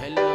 Hello.